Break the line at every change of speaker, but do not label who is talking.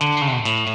Mm-hmm.